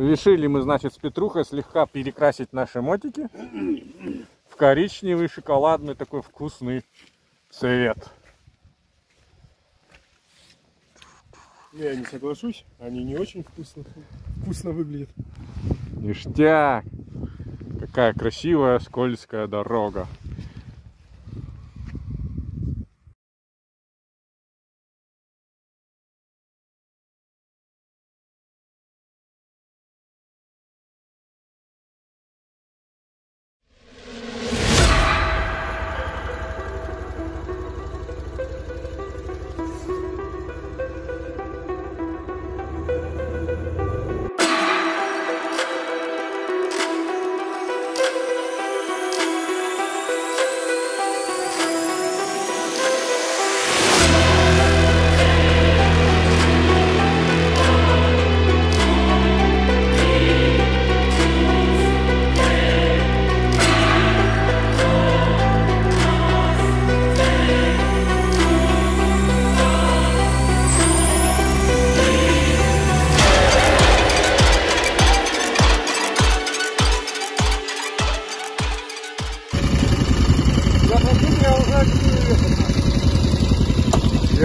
Решили мы, значит, с Петрухой слегка перекрасить наши мотики в коричневый, шоколадный, такой вкусный цвет. Я не соглашусь, они не очень вкусно, вкусно выглядят. Ништяк! Какая красивая скользкая дорога.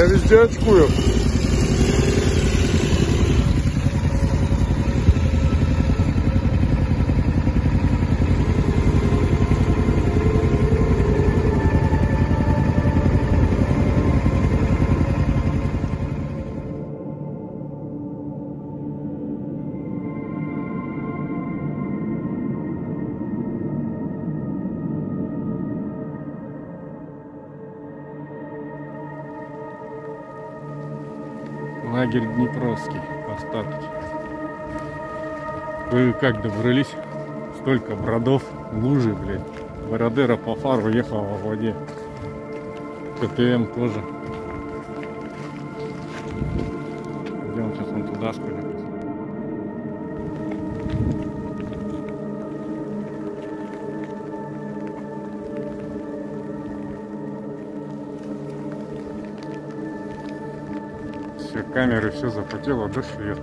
Deniz dead squirrel. Лагерь Днепровский, остатки. Вы как добрались? Столько бродов, лужи, блядь. Бородера по фару ехал во воде. КТМ тоже. Идем сейчас он туда сходим. Камеры, все запотело, дождь льет.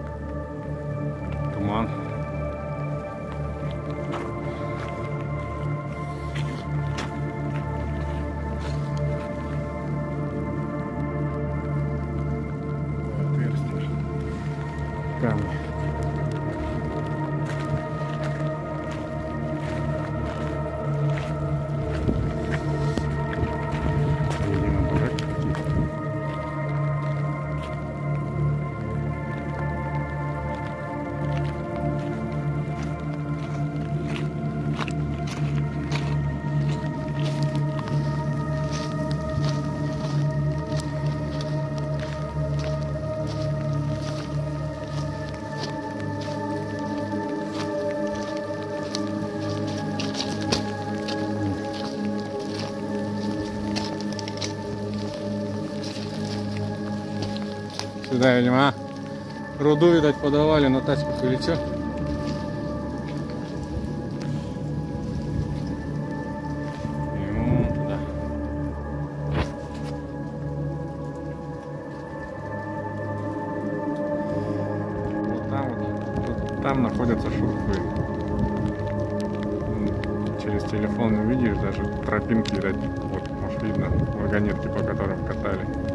Сюда, видимо, а? Руду, видать, подавали на тачках или что? Там находятся шурфы. Через телефон увидишь даже тропинки, вот, может видно, вагонетки, по которым катали.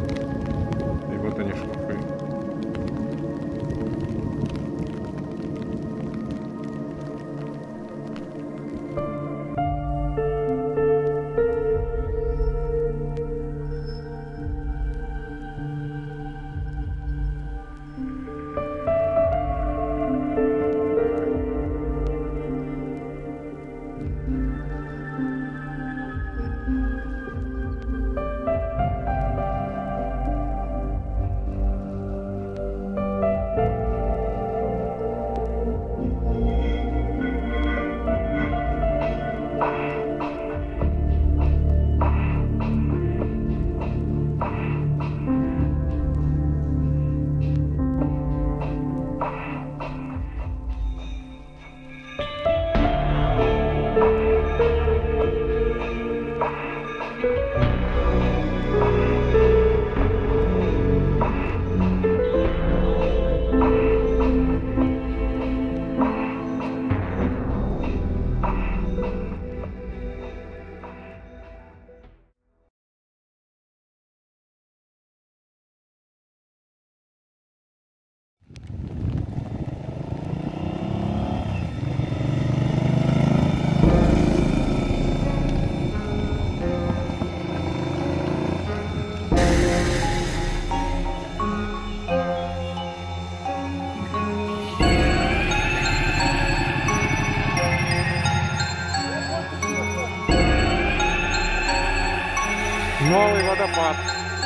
Водопад.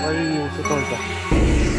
Появился только.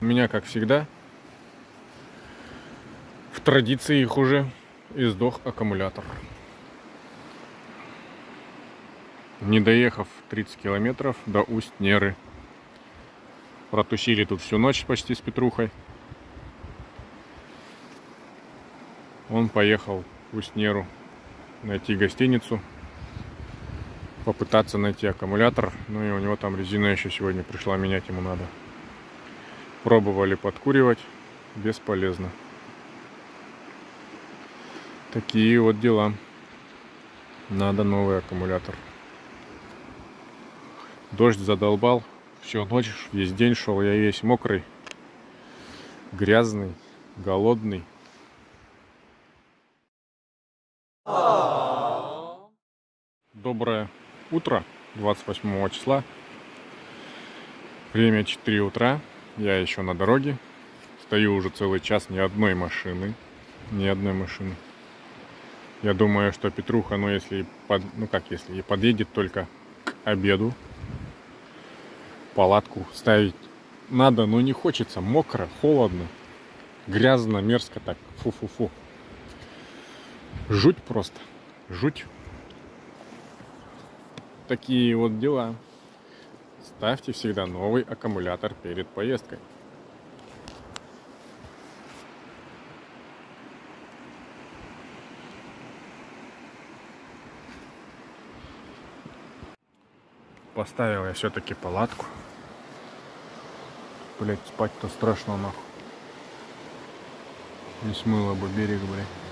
У меня, как всегда, в традиции их уже издох аккумулятор. Не доехав 30 километров до Усть-Неры. Протусили тут всю ночь почти с Петрухой. Он поехал в Усть-Неру найти гостиницу, попытаться найти аккумулятор. Ну и у него там резина еще сегодня пришла, менять ему надо. Пробовали подкуривать, бесполезно. Такие вот дела. Надо новый аккумулятор. Дождь задолбал. Всю ночь, весь день шел. Я весь мокрый, грязный, голодный. Доброе утро 28 числа. Время 4 утра. Я еще на дороге. Стою уже целый час ни одной машины. Ни одной машины. Я думаю, что Петруха, ну если, под, ну как если, и подъедет только к обеду, палатку ставить надо, но не хочется. Мокро, холодно, грязно, мерзко так. Фу-фу-фу. Жуть просто. Жуть. Такие вот дела. Ставьте всегда новый аккумулятор перед поездкой. Поставил я все-таки палатку. Блять, спать-то страшно нахуй. Не смыло бы берег, блядь.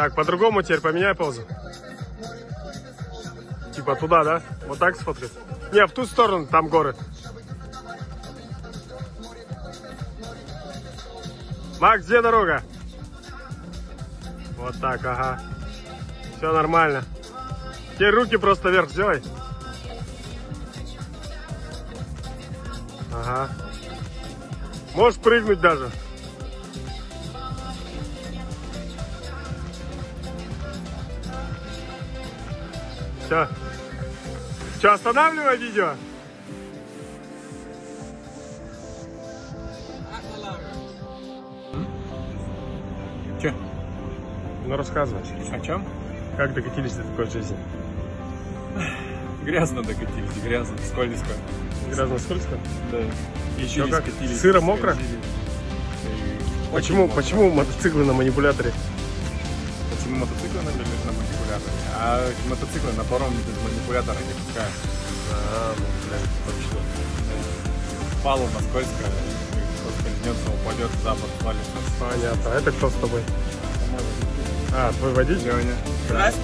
Так, по-другому теперь поменяй позу. Типа туда, да? Вот так смотри. Не, в ту сторону, там горы. Макс, где дорога? Вот так, ага. Все нормально. Теперь руки просто вверх сделай. Ага. Можешь прыгнуть даже. Все. Че, останавливай видео? Че? Ну рассказывай, О чем? как докатились до такой жизни? Грязно докатились, грязно, скользко. Грязно скользко? Да. Еще как? Сыро мокро? Почему, почему мотоциклы на манипуляторе? Почему мотоциклы на, манипуляторе? А мотоциклы на паром без манипулятора не пускают. А, ну, блядь, точно. Палуба скользкая, кто скользнется, упадет, запад свалится. Понятно. А это кто с тобой? А, твой водитель? Леня. Здрасте.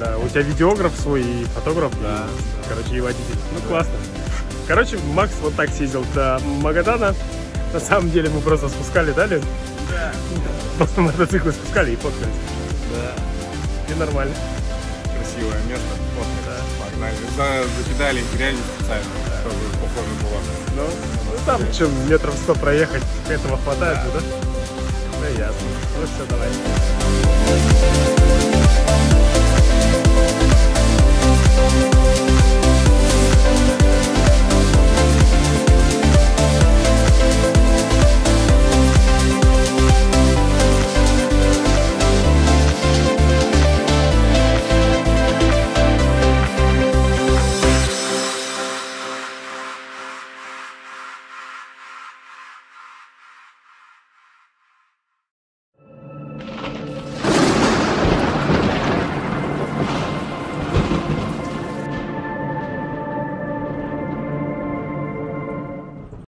Да, у тебя видеограф свой и фотограф, Да, и, короче, и водитель. Ну, классно. Короче, Макс вот так съездил до Магадана. На самом деле мы просто спускали, да, Лен? Да. Просто мотоциклы спускали и фоткались. Да. И нормально. Красивое место. Вот, Да. Погнали. За- Закидали грязью специально, чтобы похоже было. Ну, ну там что, метров сто проехать, этого хватает, да? Ну, ясно. Ну все, давай.